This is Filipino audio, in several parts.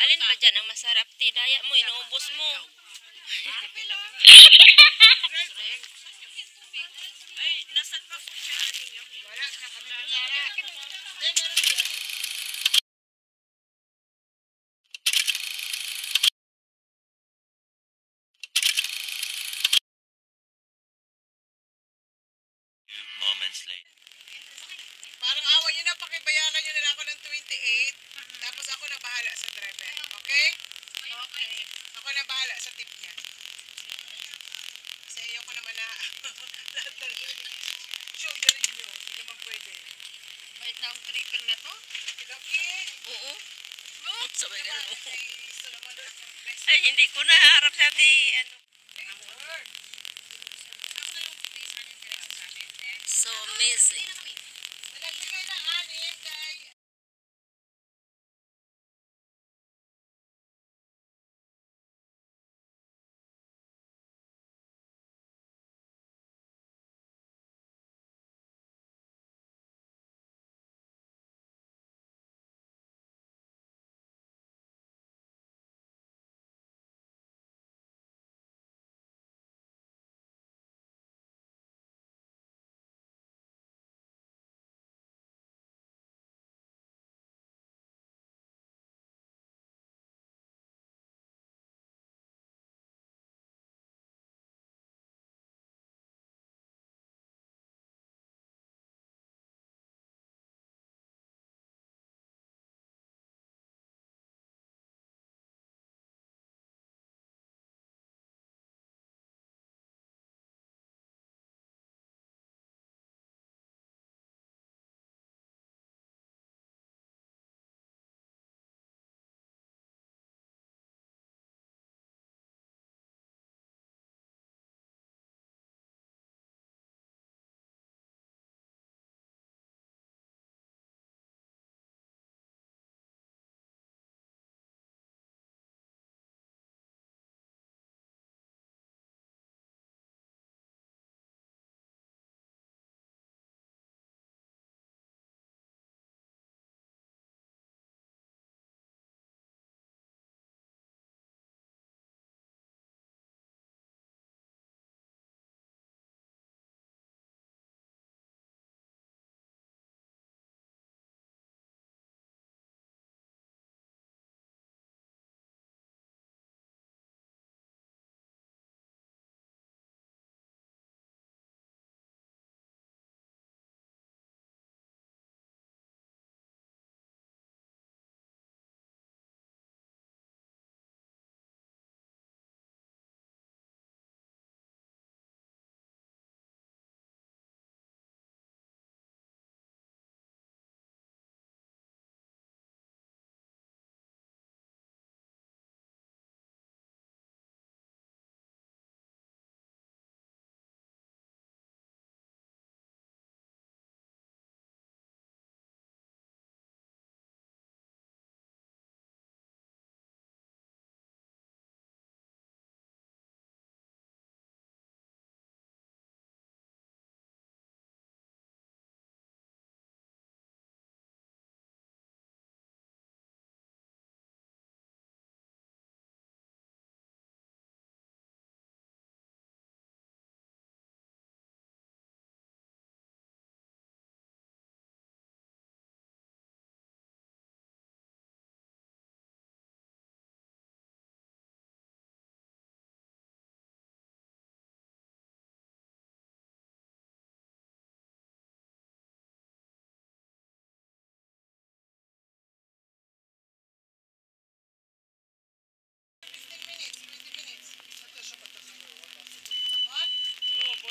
Alin ba dyan ang masarap? Ti, daya mo, inuubos mo. Ay, nasan pa po siya ninyo? Wala na kami. Hindi, meron din. Few moments later. Parang awa nyo na, pakibayaran nyo na ako ng 28. Tapos ako na bahala sa driver. Okay? Okay. Ako na bahala sa tip niya. Kasi ayoko naman na lahat na shoulder nyo. Hindi naman pwede. Bait na ang trigger na to. Kidoki. Oo. Sabay ganun. oo. Ay, hindi ko naharap sa di, ano. So amazing.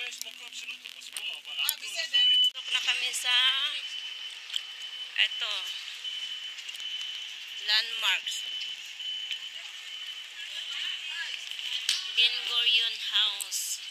Pasok na kami sa eto landmarks. Ben Gurion House.